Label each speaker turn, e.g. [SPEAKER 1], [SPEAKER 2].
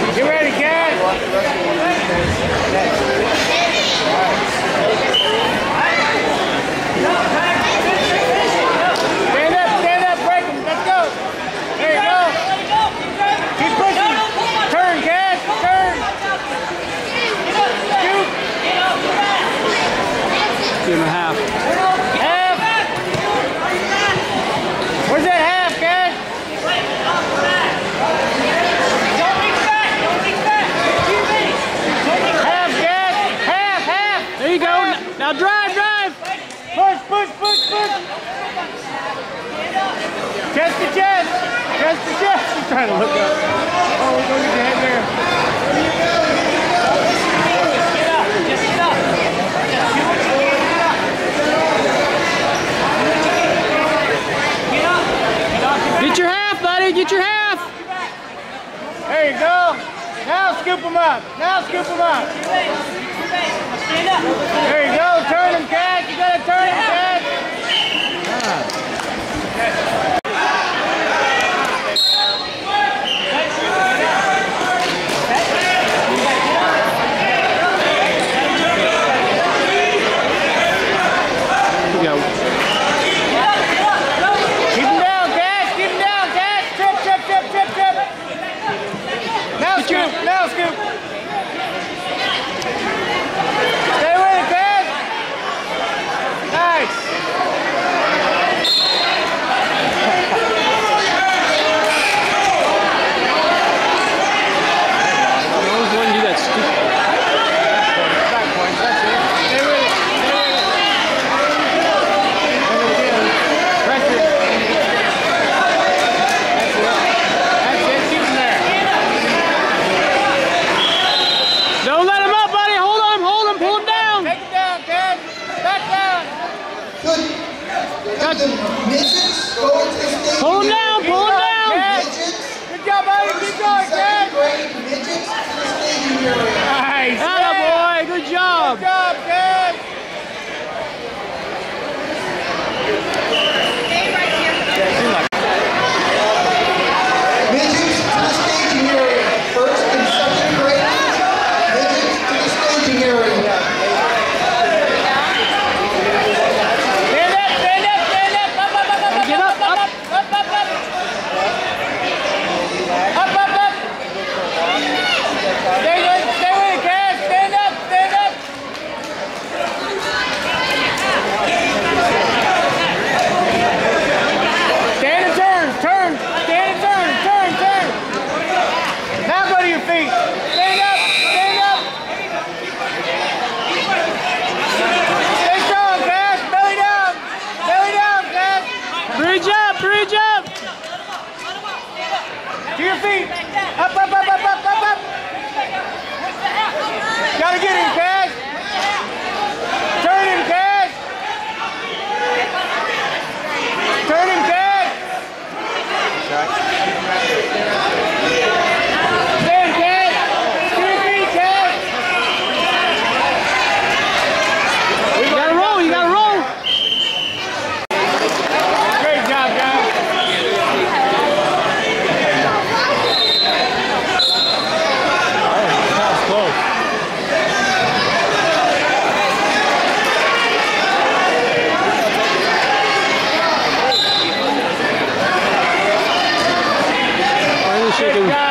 [SPEAKER 1] Get ready, Cat. Stand up, stand up, break them. Let's go. There you go. Keep pushing. Turn, Cat. Turn. Scoop.
[SPEAKER 2] Two and a half.
[SPEAKER 1] Half. Where's that half, Cat? Half, Cat. Half, half.
[SPEAKER 2] There you go. Now drive, drive.
[SPEAKER 1] Push, push. Chest to chest. Chest to chest. He's trying to look up. Oh, we're going to get your head there.
[SPEAKER 2] Get your half, buddy. Get your half.
[SPEAKER 1] There you go. Now scoop them up. Now scoop them up. There you go. Turn them, Cat.
[SPEAKER 2] Hold Pull
[SPEAKER 1] down, pull down. Good job, buddy. Keep going, Good jump, free jump. To your feet. should do.